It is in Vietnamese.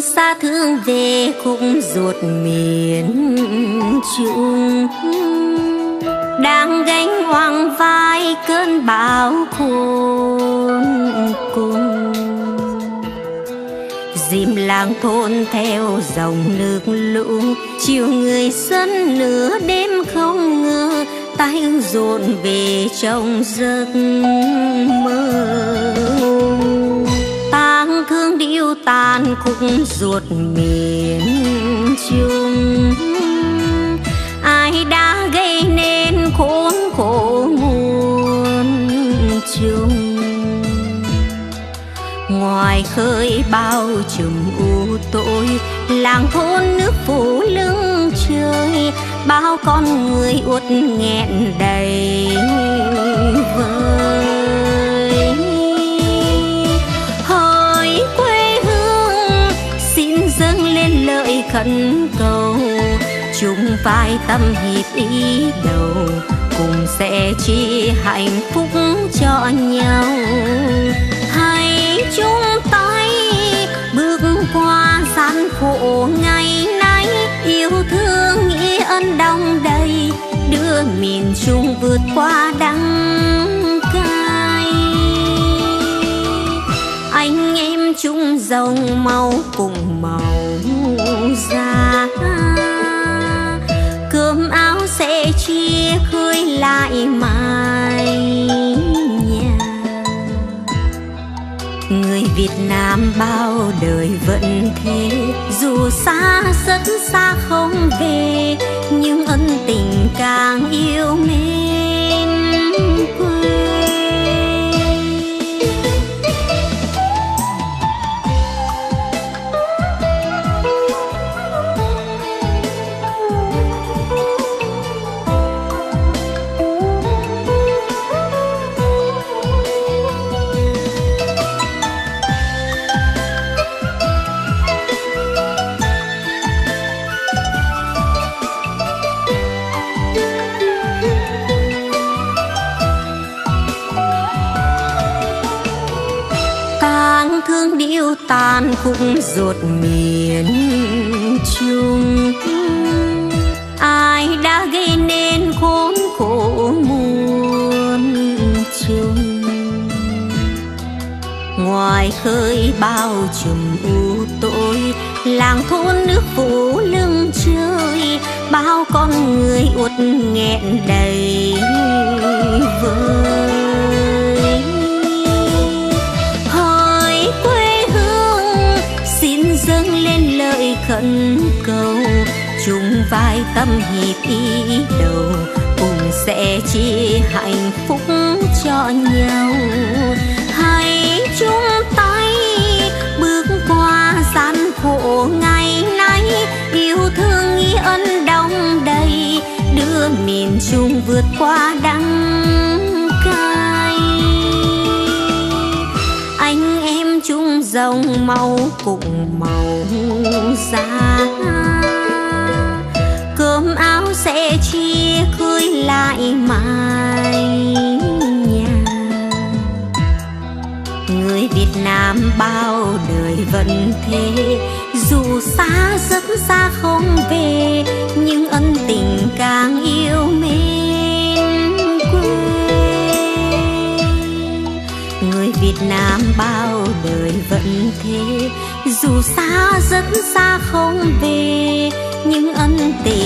xa thương về khúc ruột miền trung. Đang gánh hoang vai cơn bão khôn cùng. Dìm làng thôn theo dòng nước lũ, chiều người dân nửa đêm không ngờ tay dồn về trong giấc tàn khúc ruột miền trung. Ai đã gây nên khốn khổ muôn chung ngoài khơi bao trùm u tối, làng thôn nước phủ lưng trời, bao con người uất nghẹn đầy khẩn cầu chung vai tâm hiệp ý đầu, cùng sẽ chia hạnh phúc cho nhau. Hãy chung tay, bước qua gian khổ ngày nay. Yêu thương, nghĩa ân đong đầy, đưa miền trung vượt qua đắng cay. Anh em chung dòng máu cùng màu Việt Nam bao đời vẫn thế. Dù xa rất xa không về, nhưng ân tình thương tan cũng ruột miền trung. Ai đã gây nên khốn khổ muôn chung ngoài khơi bao trùm u tối làng thôn nước phủ lưng trời bao con người uất nghẹn đầy vơi. Vai tâm hiệp ý đầu, cùng sẽ chia hạnh phúc cho nhau. Hãy chung tay bước qua gian khổ ngày nay, yêu thương nghĩa ân đông đầy, đưa miền trung vượt qua đắng cay. Anh em chung dòng máu cùng màu da sẽ chia khơi lại mái nhà. Người Việt Nam bao đời vẫn thế, dù xa rất xa không về, nhưng ân tình càng yêu mến quê. Người Việt Nam bao đời vẫn thế, dù xa rất xa không về, nhưng ân tình